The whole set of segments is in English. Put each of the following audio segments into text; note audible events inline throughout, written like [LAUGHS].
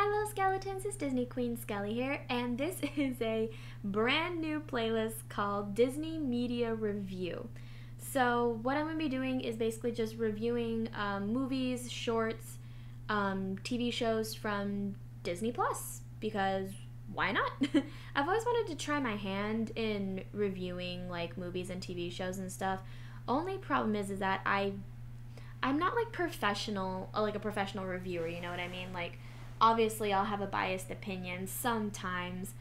Hello Skeletons, it's Disney Queen Skelly here, and this [LAUGHS] is a brand new playlist called Disney Media Review. So, what I'm going to be doing is basically just reviewing um, movies, shorts, um, TV shows from Disney Plus, because why not? [LAUGHS] I've always wanted to try my hand in reviewing like movies and TV shows and stuff. Only problem is is that I I'm not like professional, like a professional reviewer, you know what I mean? Like obviously I'll have a biased opinion sometimes,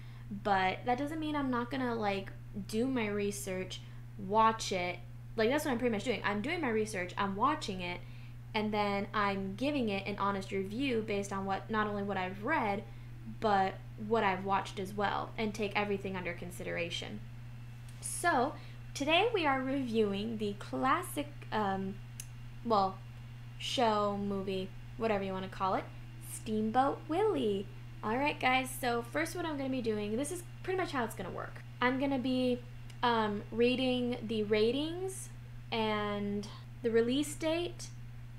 but that doesn't mean I'm not gonna like do my research, watch it. Like that's what I'm pretty much doing. I'm doing my research, I'm watching it, and then I'm giving it an honest review based on what not only what I've read, but what I've watched as well, and take everything under consideration. So today we are reviewing the classic, um, well, show, movie, whatever you want to call it, Steamboat Willie. Alright guys, so first what I'm going to be doing, this is pretty much how it's going to work. I'm going to be um, reading the ratings and the release date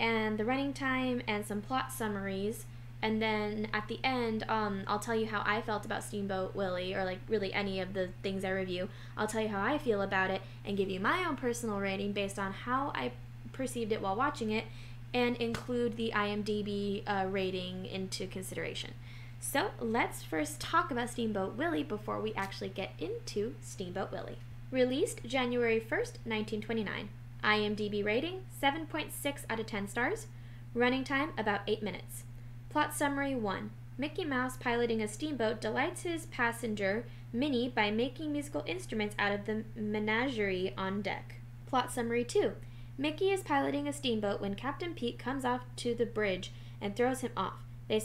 and the running time and some plot summaries and then at the end um, i'll tell you how i felt about steamboat willie or like really any of the things i review i'll tell you how i feel about it and give you my own personal rating based on how i perceived it while watching it and include the IMDb uh, rating into consideration. So let's first talk about Steamboat Willie before we actually get into Steamboat Willie. Released January 1st, 1929. IMDb rating 7.6 out of 10 stars. Running time about 8 minutes. Plot summary 1. Mickey Mouse piloting a steamboat delights his passenger, Minnie, by making musical instruments out of the menagerie on deck. Plot summary 2. Mickey is piloting a steamboat when Captain Pete comes off to the bridge and throws him off. They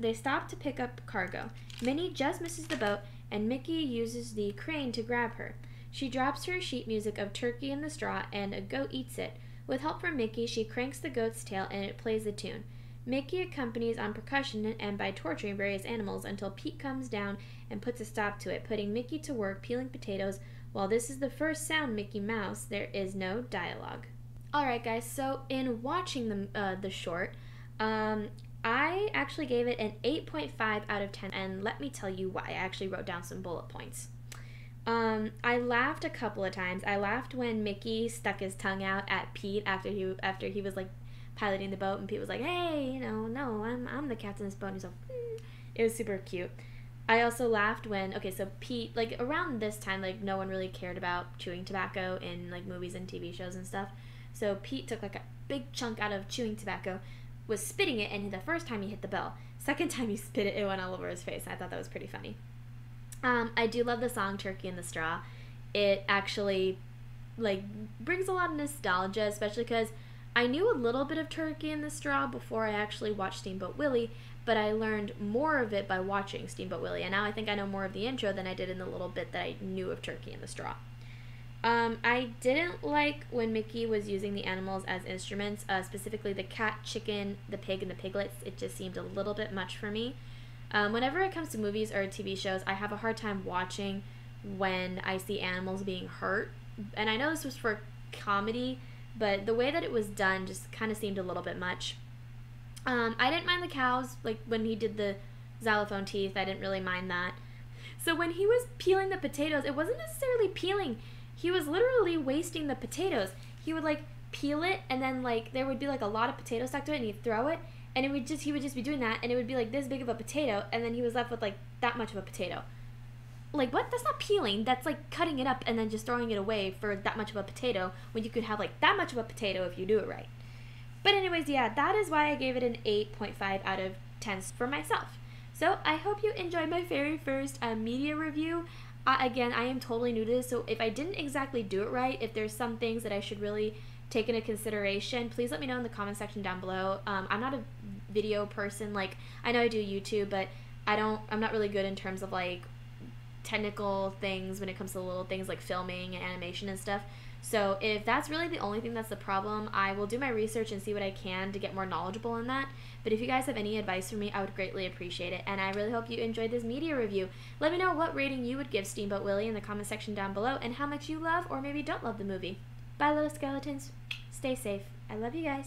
they stop to pick up cargo. Minnie just misses the boat and Mickey uses the crane to grab her. She drops her sheet music of Turkey in the Straw and a goat eats it. With help from Mickey, she cranks the goat's tail and it plays the tune. Mickey accompanies on percussion and by torturing various animals until Pete comes down and puts a stop to it, putting Mickey to work peeling potatoes. While this is the first sound Mickey Mouse, there is no dialogue. Alright, guys, so in watching the, uh, the short, um, I actually gave it an 8.5 out of 10, and let me tell you why. I actually wrote down some bullet points. Um, I laughed a couple of times. I laughed when Mickey stuck his tongue out at Pete after he after he was like piloting the boat, and Pete was like, "Hey, you know, no, I'm I'm the captain of this boat." And he's like, mm. "It was super cute." I also laughed when okay, so Pete like around this time, like no one really cared about chewing tobacco in like movies and TV shows and stuff. So Pete took like a big chunk out of chewing tobacco, was spitting it, and the first time he hit the bell. Second [LAUGHS] time he spit it, it went all over his face. I thought that was pretty funny. Um, I do love the song "Turkey in the Straw." It actually like brings a lot of nostalgia, especially because I knew a little bit of Turkey in the Straw before I actually watched Steamboat Willie, but I learned more of it by watching Steamboat Willie, and now I think I know more of the intro than I did in the little bit that I knew of Turkey in the Straw. Um, I didn't like when Mickey was using the animals as instruments, uh, specifically the cat, chicken, the pig, and the piglets. It just seemed a little bit much for me. Um, whenever it comes to movies or TV shows, I have a hard time watching when I see animals being hurt. And I know this was for comedy, but the way that it was done just kind of seemed a little bit much. Um, I didn't mind the cows, like when he did the xylophone teeth, I didn't really mind that. So when he was peeling the potatoes, it wasn't necessarily peeling he was literally wasting the potatoes. He would like peel it and then like there would be like a lot of potato stuck to it and he'd throw it and it would just he would just be doing that and it would be like this big of a potato and then he was left with like that much of a potato. Like what? That's not peeling. That's like cutting it up and then just throwing it away for that much of a potato when you could have like that much of a potato if you do it right. But anyways, yeah, that is why I gave it an 8.5 out of 10 for myself. So I hope you enjoyed my very first uh, media review. I, again, I am totally new to this, so if I didn't exactly do it right, if there's some things that I should really take into consideration, please let me know in the comment section down below. Um, I'm not a video person. Like, I know I do YouTube, but I don't, I'm not really good in terms of like technical things when it comes to little things like filming and animation and stuff. So if that's really the only thing that's the problem, I will do my research and see what I can to get more knowledgeable in that. But if you guys have any advice for me, I would greatly appreciate it. And I really hope you enjoyed this media review. Let me know what rating you would give Steamboat Willie in the comment section down below and how much you love or maybe don't love the movie. Bye little skeletons. Stay safe. I love you guys.